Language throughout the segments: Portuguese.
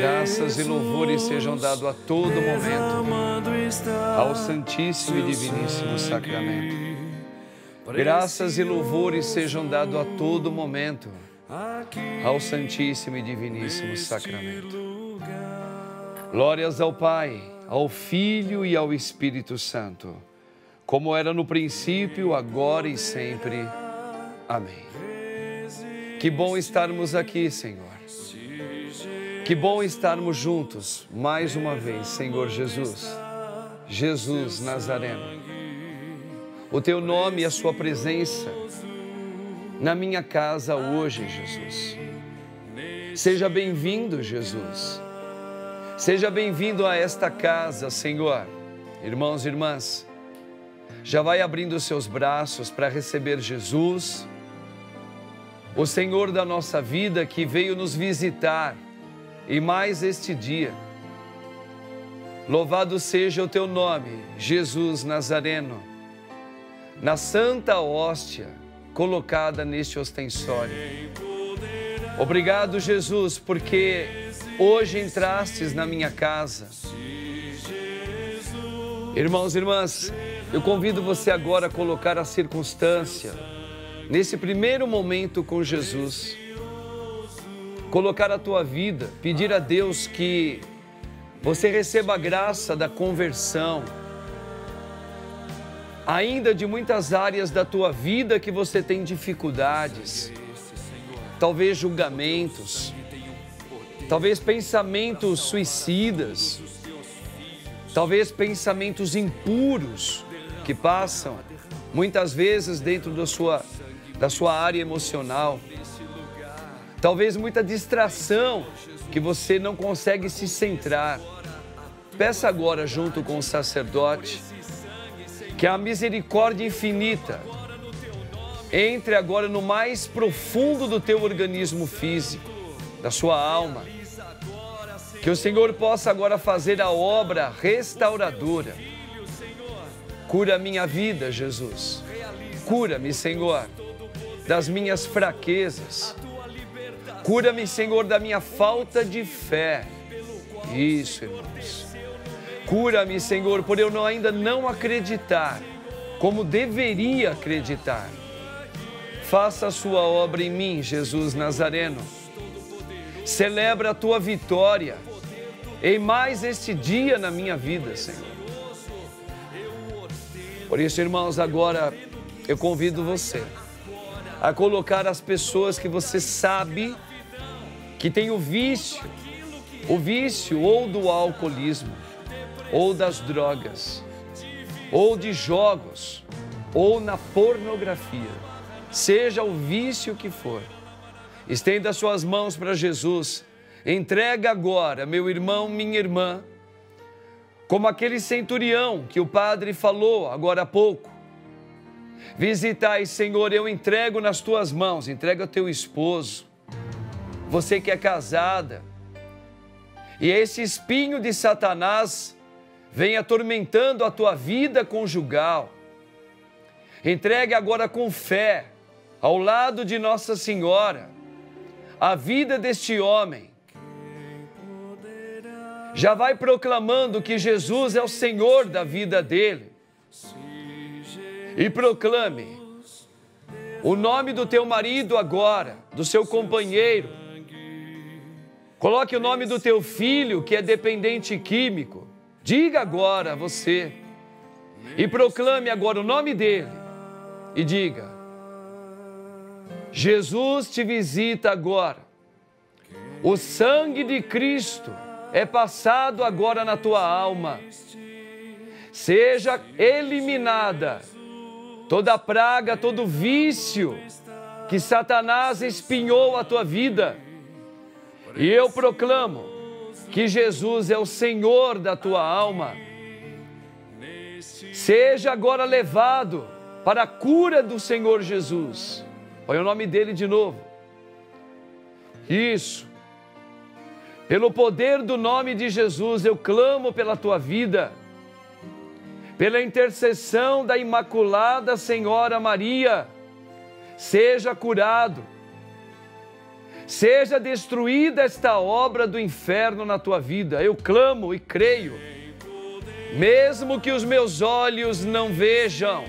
Graças e louvores sejam dados a todo momento ao Santíssimo e Diviníssimo Sacramento. Graças e louvores sejam dados a todo momento ao Santíssimo e Diviníssimo Sacramento. Glórias ao Pai, ao Filho e ao Espírito Santo, como era no princípio, agora e sempre. Amém. Que bom estarmos aqui, Senhor. Que bom estarmos juntos mais uma vez, Senhor Jesus. Jesus Nazareno. O teu nome e a sua presença na minha casa hoje, Jesus. Seja bem-vindo, Jesus. Seja bem-vindo a esta casa, Senhor. Irmãos e irmãs, já vai abrindo os seus braços para receber Jesus, o Senhor da nossa vida que veio nos visitar e mais este dia. Louvado seja o teu nome, Jesus Nazareno, na santa hóstia colocada neste ostensório. Obrigado, Jesus, porque hoje entrastes na minha casa. Irmãos e irmãs, eu convido você agora a colocar a circunstância nesse primeiro momento com Jesus. Colocar a tua vida, pedir a Deus que você receba a graça da conversão, ainda de muitas áreas da tua vida que você tem dificuldades, talvez julgamentos, talvez pensamentos suicidas, talvez pensamentos impuros que passam muitas vezes dentro da sua, da sua área emocional, talvez muita distração que você não consegue se centrar. Peça agora, junto com o sacerdote, que a misericórdia infinita entre agora no mais profundo do teu organismo físico, da sua alma. Que o Senhor possa agora fazer a obra restauradora. Cura minha vida, Jesus. Cura-me, Senhor, das minhas fraquezas. Cura-me, Senhor, da minha falta de fé. Isso, irmãos. Cura-me, Senhor, por eu não, ainda não acreditar como deveria acreditar. Faça a sua obra em mim, Jesus Nazareno. Celebra a tua vitória em mais este dia na minha vida, Senhor. Por isso, irmãos, agora eu convido você a colocar as pessoas que você sabe que tem o vício, o vício ou do alcoolismo ou das drogas, ou de jogos, ou na pornografia, seja o vício que for. Estenda suas mãos para Jesus. Entrega agora, meu irmão, minha irmã, como aquele centurião que o padre falou agora há pouco. Visitai, Senhor, eu entrego nas tuas mãos, entrega teu esposo, você que é casada, e esse espinho de Satanás vem atormentando a tua vida conjugal. Entregue agora com fé, ao lado de Nossa Senhora, a vida deste homem. Já vai proclamando que Jesus é o Senhor da vida dele. E proclame o nome do teu marido agora, do seu companheiro. Coloque o nome do teu filho que é dependente químico. Diga agora você e proclame agora o nome dele e diga: Jesus te visita agora. O sangue de Cristo é passado agora na tua alma. Seja eliminada toda praga, todo vício que Satanás espinhou a tua vida. E eu proclamo que Jesus é o Senhor da tua alma. Seja agora levado para a cura do Senhor Jesus. Põe o nome dele de novo. Isso. Pelo poder do nome de Jesus, eu clamo pela tua vida. Pela intercessão da Imaculada Senhora Maria, seja curado. Seja destruída esta obra do inferno na tua vida. Eu clamo e creio. Mesmo que os meus olhos não vejam,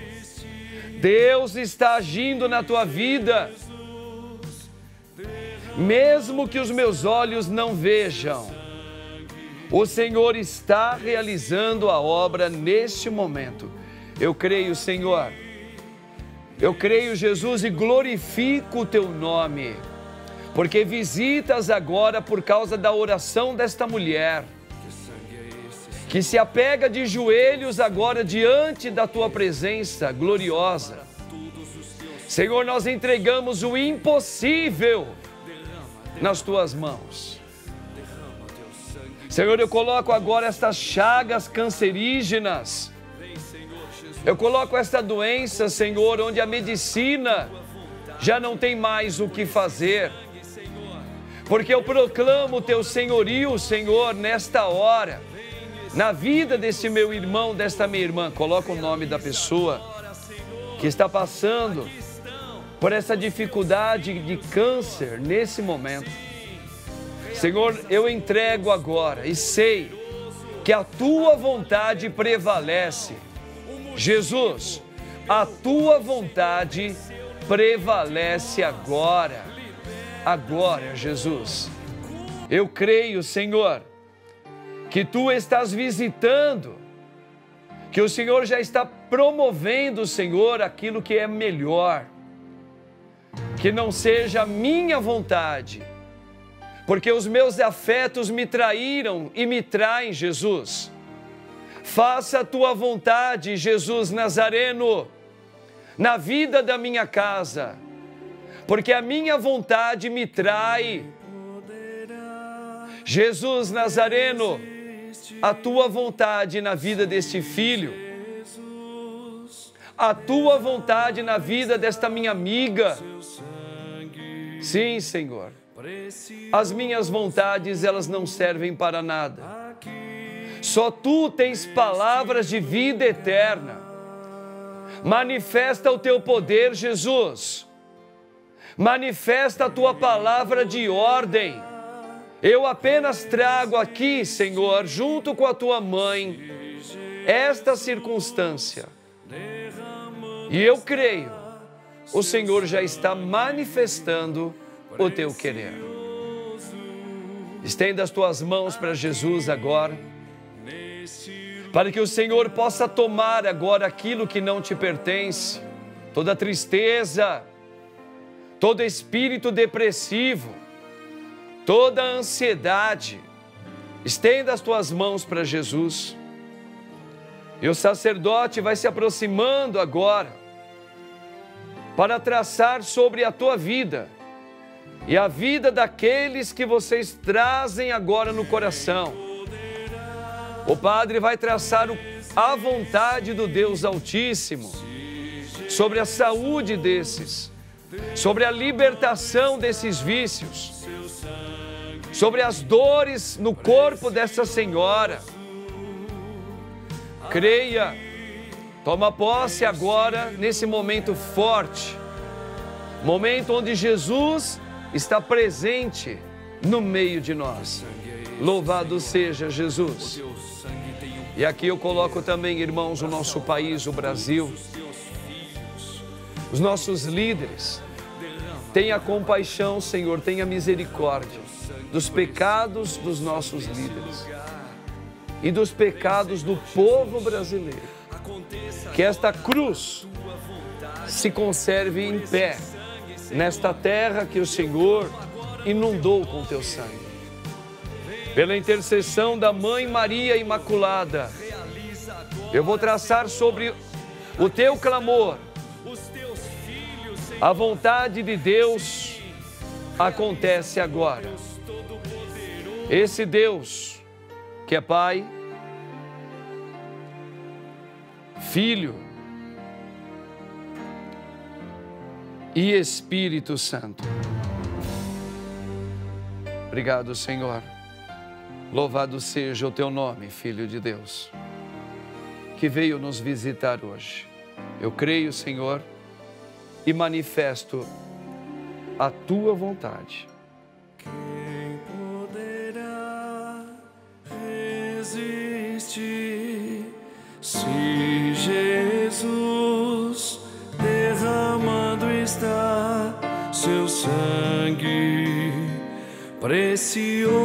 Deus está agindo na tua vida. Mesmo que os meus olhos não vejam, o Senhor está realizando a obra neste momento. Eu creio, Senhor. Eu creio, Jesus, e glorifico o teu nome porque visitas agora por causa da oração desta mulher, que se apega de joelhos agora diante da tua presença gloriosa. Senhor, nós entregamos o impossível nas tuas mãos. Senhor, eu coloco agora estas chagas cancerígenas. Eu coloco esta doença, Senhor, onde a medicina já não tem mais o que fazer porque eu proclamo o teu senhorio, Senhor, nesta hora, na vida desse meu irmão, desta minha irmã. Coloca o nome da pessoa que está passando por essa dificuldade de câncer nesse momento. Senhor, eu entrego agora e sei que a tua vontade prevalece. Jesus, a tua vontade prevalece agora agora, Jesus. Eu creio, Senhor, que tu estás visitando, que o Senhor já está promovendo, Senhor, aquilo que é melhor. Que não seja a minha vontade, porque os meus afetos me traíram e me traem, Jesus. Faça a tua vontade, Jesus Nazareno, na vida da minha casa porque a minha vontade me trai. Jesus Nazareno, a tua vontade na vida deste filho, a tua vontade na vida desta minha amiga. Sim, Senhor. As minhas vontades, elas não servem para nada. Só tu tens palavras de vida eterna. Manifesta o teu poder, Jesus manifesta a tua palavra de ordem. Eu apenas trago aqui, Senhor, junto com a tua mãe, esta circunstância. E eu creio, o Senhor já está manifestando o teu querer. Estenda as tuas mãos para Jesus agora, para que o Senhor possa tomar agora aquilo que não te pertence, toda tristeza, todo espírito depressivo, toda ansiedade. Estenda as tuas mãos para Jesus. E o sacerdote vai se aproximando agora para traçar sobre a tua vida e a vida daqueles que vocês trazem agora no coração. O Padre vai traçar a vontade do Deus Altíssimo sobre a saúde desses sobre a libertação desses vícios, sobre as dores no corpo dessa senhora. Creia, toma posse agora nesse momento forte, momento onde Jesus está presente no meio de nós. Louvado seja Jesus. E aqui eu coloco também, irmãos, o nosso país, o Brasil os nossos líderes. Tenha compaixão, Senhor, tenha misericórdia dos pecados dos nossos líderes e dos pecados do povo brasileiro. Que esta cruz se conserve em pé nesta terra que o Senhor inundou com teu sangue. Pela intercessão da Mãe Maria Imaculada, eu vou traçar sobre o teu clamor a vontade de Deus acontece agora. Esse Deus que é Pai, Filho e Espírito Santo. Obrigado, Senhor. Louvado seja o teu nome, Filho de Deus, que veio nos visitar hoje. Eu creio, Senhor, e manifesto a tua vontade. Quem poderá resistir se Jesus derramando está seu sangue precioso?